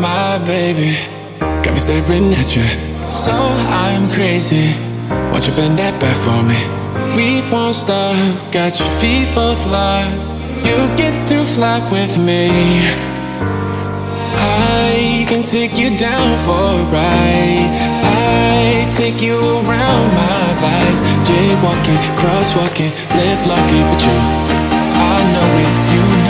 my baby, got me staring at you. So I'm crazy. Watch you bend that back for me. We won't stop. Got your feet both locked. You get to fly with me. I can take you down for a ride. I take you around my life. Jaywalking, crosswalking, lip locking, but you, I know it, you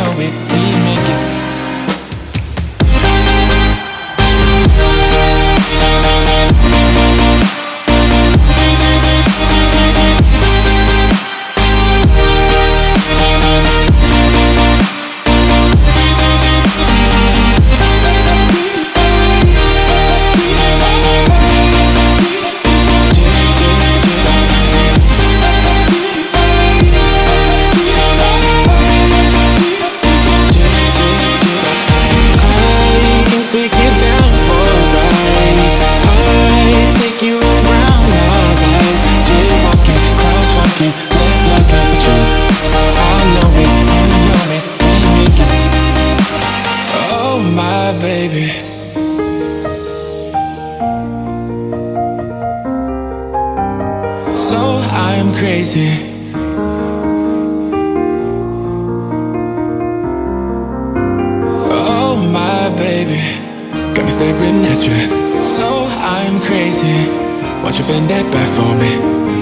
baby. So I'm crazy. Oh my baby, got me staring at you. So I'm crazy. Watch you bend that back for me.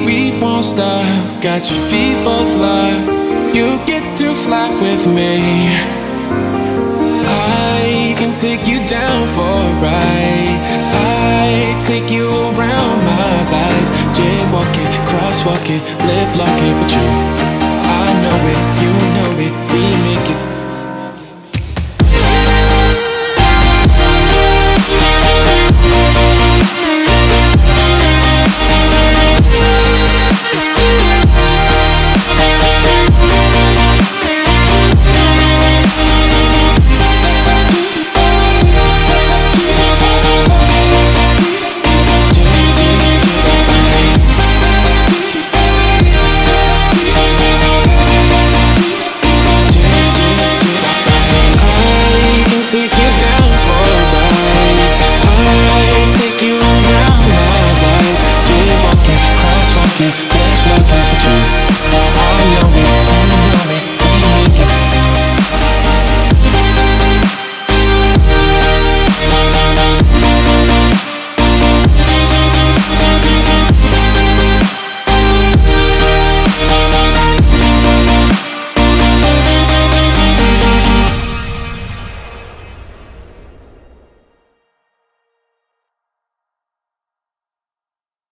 We won't stop. Got your feet both locked. You get to fly with me. Take you down for a ride. I take you around my life. Jaywalking, crosswalking, lip locking, but you, Thank you.